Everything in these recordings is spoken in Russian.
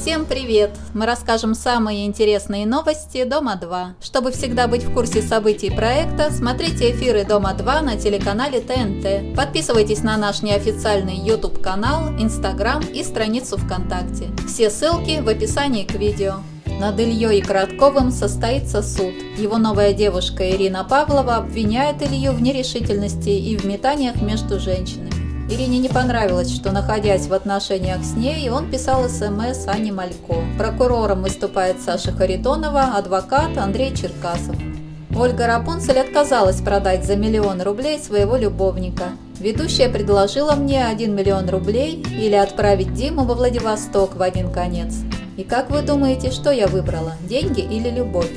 Всем привет! Мы расскажем самые интересные новости Дома-2. Чтобы всегда быть в курсе событий проекта, смотрите эфиры Дома-2 на телеканале ТНТ. Подписывайтесь на наш неофициальный YouTube-канал, Instagram и страницу ВКонтакте. Все ссылки в описании к видео. Над Ильей Коротковым состоится суд. Его новая девушка Ирина Павлова обвиняет Илью в нерешительности и в метаниях между женщинами. Ирине не понравилось, что, находясь в отношениях с ней, он писал СМС Ане Малько. Прокурором выступает Саша Харитонова, адвокат Андрей Черкасов. Ольга Рапунцель отказалась продать за миллион рублей своего любовника. Ведущая предложила мне 1 миллион рублей или отправить Диму во Владивосток в один конец. И как вы думаете, что я выбрала, деньги или любовь?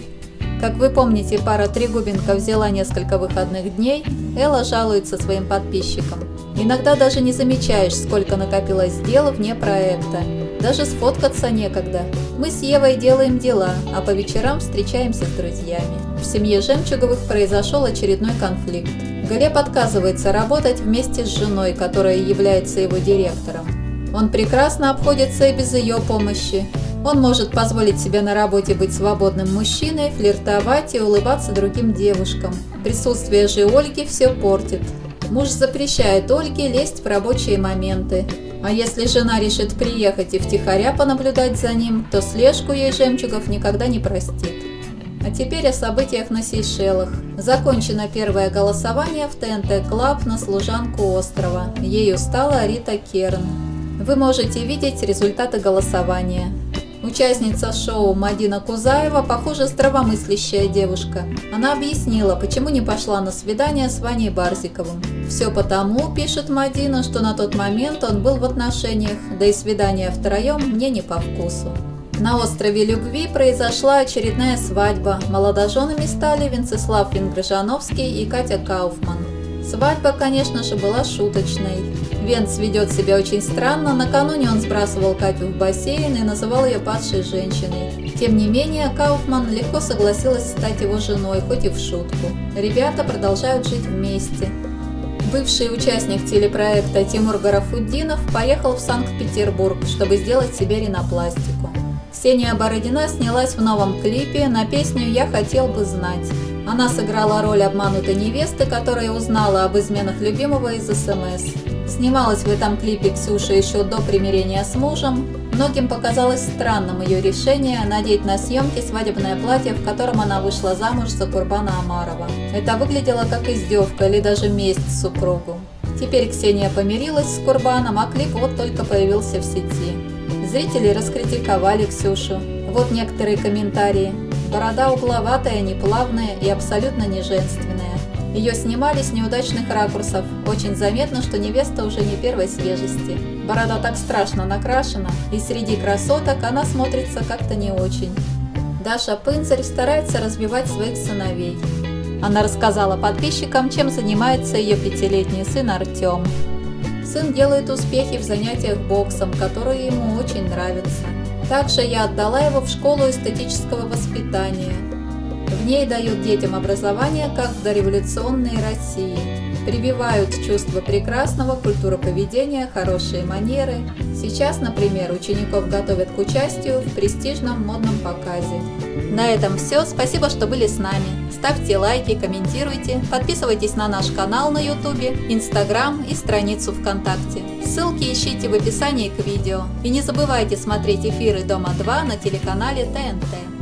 Как вы помните, пара Трегубенко взяла несколько выходных дней, Элла жалуется своим подписчикам. Иногда даже не замечаешь, сколько накопилось дел вне проекта. Даже сфоткаться некогда. Мы с Евой делаем дела, а по вечерам встречаемся с друзьями. В семье Жемчуговых произошел очередной конфликт. Глеб отказывается работать вместе с женой, которая является его директором. Он прекрасно обходится и без ее помощи. Он может позволить себе на работе быть свободным мужчиной, флиртовать и улыбаться другим девушкам. Присутствие же Ольги все портит. Муж запрещает Ольге лезть в рабочие моменты. А если жена решит приехать и втихаря понаблюдать за ним, то слежку ей Жемчугов никогда не простит. А теперь о событиях на Сейшелах. Закончено первое голосование в ТНТ Club на служанку острова. Ею стала Рита Керн. Вы можете видеть результаты голосования. Участница шоу Мадина Кузаева, похоже, здравомыслящая девушка. Она объяснила, почему не пошла на свидание с Ваней Барзиковым. Все потому, пишет Мадина, что на тот момент он был в отношениях, да и свидание втроем мне не по вкусу. На острове Любви произошла очередная свадьба. Молодоженами стали Венцеслав Вингржановский и Катя Кауфман. Свадьба, конечно же, была шуточной. Венц ведет себя очень странно, накануне он сбрасывал Катю в бассейн и называл ее падшей женщиной. Тем не менее, Кауфман легко согласилась стать его женой, хоть и в шутку. Ребята продолжают жить вместе. Бывший участник телепроекта Тимур Гарафуддинов поехал в Санкт-Петербург, чтобы сделать себе ринопластику. Ксения Бородина снялась в новом клипе на песню «Я хотел бы знать». Она сыграла роль обманутой невесты, которая узнала об изменах любимого из СМС. Снималась в этом клипе Ксюша еще до примирения с мужем. Многим показалось странным ее решение надеть на съемки свадебное платье, в котором она вышла замуж за Курбана Амарова. Это выглядело как издевка или даже месть супругу. Теперь Ксения помирилась с Курбаном, а клип вот только появился в сети. Зрители раскритиковали Ксюшу. Вот некоторые комментарии. Борода угловатая, неплавная и абсолютно не женственная. Ее снимали с неудачных ракурсов. Очень заметно, что невеста уже не первой свежести. Борода так страшно накрашена, и среди красоток она смотрится как-то не очень. Даша Пынцарь старается развивать своих сыновей. Она рассказала подписчикам, чем занимается ее пятилетний сын Артем. Сын делает успехи в занятиях боксом, которые ему очень нравятся. Также я отдала его в школу эстетического воспитания – в ней дают детям образование, как в дореволюционной России. Прививают чувство прекрасного, культуру поведения, хорошие манеры. Сейчас, например, учеников готовят к участию в престижном модном показе. На этом все. Спасибо, что были с нами. Ставьте лайки, комментируйте, подписывайтесь на наш канал на YouTube, Instagram и страницу ВКонтакте. Ссылки ищите в описании к видео. И не забывайте смотреть эфиры Дома 2 на телеканале ТНТ.